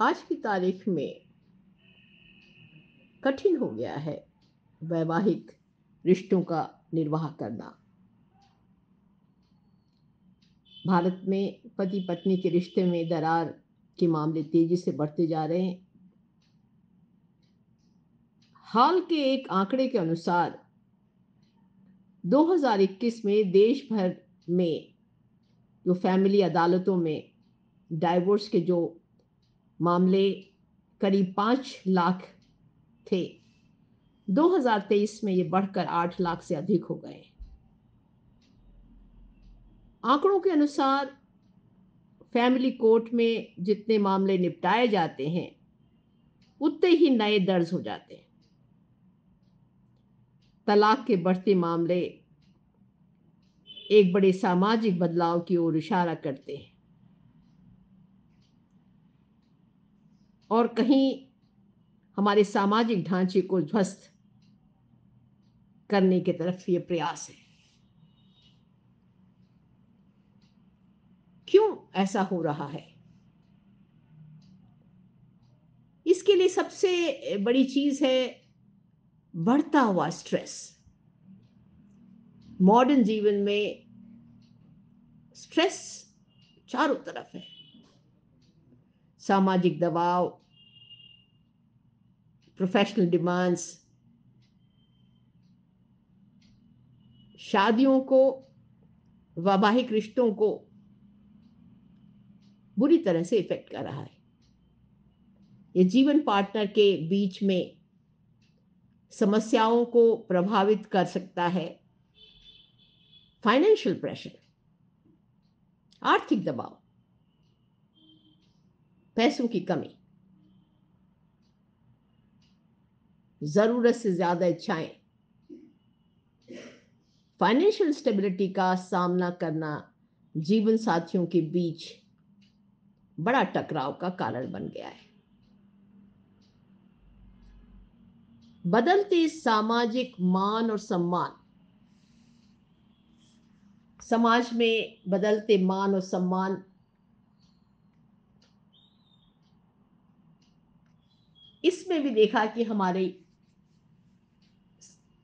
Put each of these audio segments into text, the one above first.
आज की तारीख में कठिन हो गया है वैवाहिक रिश्तों का निर्वाह करना। भारत में पति पत्नी के रिश्ते में दरार के मामले तेज़ी से बढ़ते जा रहे हैं। हाल के एक आंकड़े के अनुसार 2021 में देश भर में जो फैमिली अदालतों में डाइवोर्स के जो मामले करीब पाँच लाख थे। 2023 में ये बढ़कर आठ लाख से अधिक हो गए। आंकड़ों के अनुसार फैमिली कोर्ट में जितने मामले निपटाए जाते हैं, उतने ही नए दर्ज हो जाते हैं। तलाक के बढ़ते मामले एक बड़े सामाजिक बदलाव की ओर इशारा करते हैं। और कहीं हमारे सामाजिक ढांचे को ध्वस्त करने की तरफ़ ये प्रयास है। क्यों ऐसा हो रहा है? इसके लिए सबसे बड़ी चीज़ है बढ़ता हुआ स्ट्रेस मॉडर्न जीवन में स्ट्रेस चारों तरफ़ है। सामाजिक दबाव प्रोफेशनल डिमांड्स शादियों को, वैवाहिक रिश्तों को बुरी तरह से इफ़ेक्ट कर रहा है। ये जीवन पार्टनर के बीच में समस्याओं को प्रभावित कर सकता है। फाइनेंशियल प्रेशर आर्थिक दबाव। पैसों की कमी। ज़रूरत से ज़्यादा इच्छाएँ। फाइनेंशियल स्टेबिलिटी का सामना करना जीवन साथियों के बीच बड़ा टकराव का कारण बन गया है। बदलते सामाजिक मान और सम्मान। समाज में बदलते मान और सम्मान इसमें भी देखा कि हमारे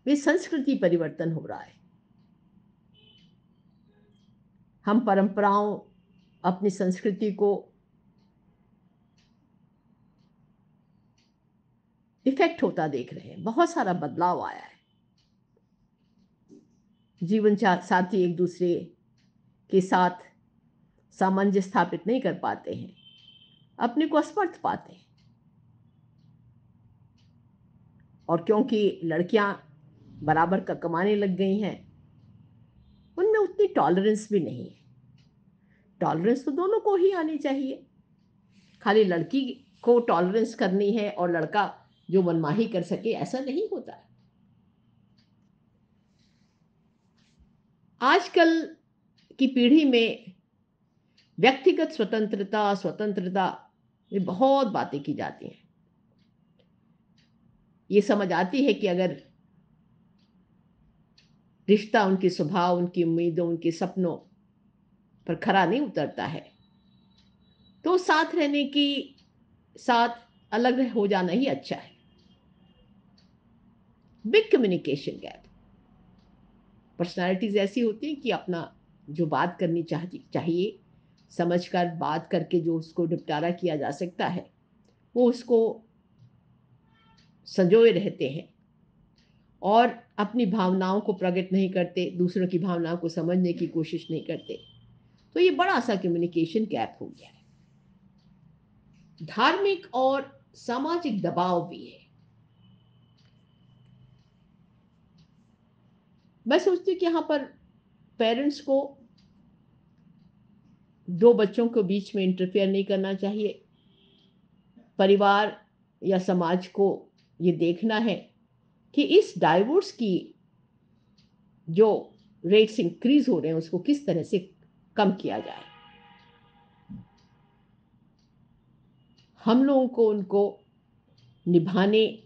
वे संस्कृति परिवर्तन हो रहा है। हम परंपराओं, अपनी संस्कृति को इफ़ेक्ट होता देख रहे हैं। बहुत सारा बदलाव आया है। जीवन साथी एक दूसरे के साथ सामंजस्य स्थापित नहीं कर पाते हैं। अपने को असमर्थ पाते हैं। और क्योंकि लड़कियाँ बराबर का, कमाने लग गई हैं, उनमें उतनी टॉलरेंस भी नहीं है। टॉलरेंस तो दोनों को ही आनी चाहिए। खाली लड़की को टॉलरेंस करनी है और लड़का जो मनमाही कर सके, ऐसा नहीं होता। आजकल की पीढ़ी में व्यक्तिगत स्वतंत्रता स्वतंत्रता में बहुत बातें की जाती हैं। ये समझ आती है कि अगर रिश्ता उनके स्वभाव, उनकी उम्मीदों, उनके सपनों पर खरा नहीं उतरता है तो साथ रहने की साथ अलग हो जाना ही अच्छा है। बिग कम्युनिकेशन गैप पर्सनालिटीज ऐसी होती हैं कि अपना जो बात करनी चाहिए, समझकर बात करके जो उसको निपटारा किया जा सकता है, वो उसको संजोए रहते हैं और अपनी भावनाओं को प्रकट नहीं करते, दूसरों की भावनाओं को समझने की कोशिश नहीं करते। तो ये बड़ा सा कम्युनिकेशन गैप हो गया है। धार्मिक और सामाजिक दबाव भी है। मैं सोचती हूँ कि यहाँ पर पेरेंट्स को दो बच्चों के बीच में इंटरफेयर नहीं करना चाहिए। परिवार या समाज को ये देखना है कि इस डाइवोर्स की जो रेट्स इंक्रीज हो रहे हैं, उसको किस तरह से कम किया जाए। हम लोगों को उनको निभाने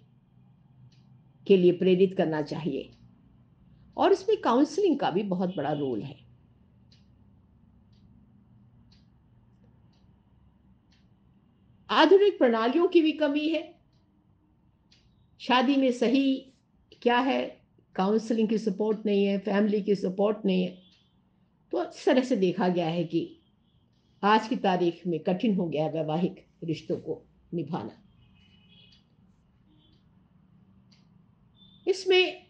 के लिए प्रेरित करना चाहिए। और इसमें काउंसलिंग का भी बहुत बड़ा रोल है। आधुनिक प्रणालियों की भी कमी है। शादी में सही क्या है? काउंसलिंग की सपोर्ट नहीं है फैमिली की सपोर्ट नहीं है। तो इस तरह से देखा गया है कि आज की तारीख में कठिन हो गया है वैवाहिक रिश्तों को निभाना। इसमें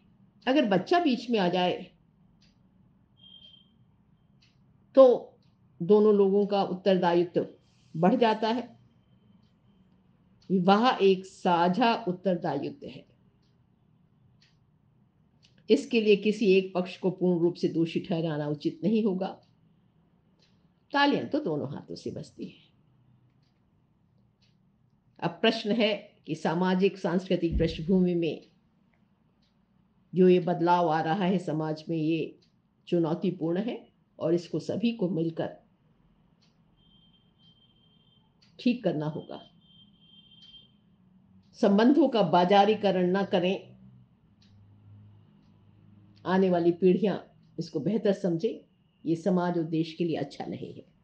अगर बच्चा बीच में आ जाए तो दोनों लोगों का उत्तरदायित्व बढ़ जाता है। विवाह एक साझा उत्तरदायित्व है। इसके लिए किसी एक पक्ष को पूर्ण रूप से दोषी ठहराना उचित नहीं होगा। तालियाँ तो दोनों हाथों से बजती है। अब प्रश्न है कि सामाजिक सांस्कृतिक पृष्ठभूमि में जो ये बदलाव आ रहा है समाज में ये चुनौतीपूर्ण है और इसको सभी को मिलकर ठीक करना होगा। संबंधों का बाजारीकरण ना करें। आने वाली पीढ़ियाँ इसको बेहतर समझें। ये समाज और देश के लिए अच्छा नहीं है।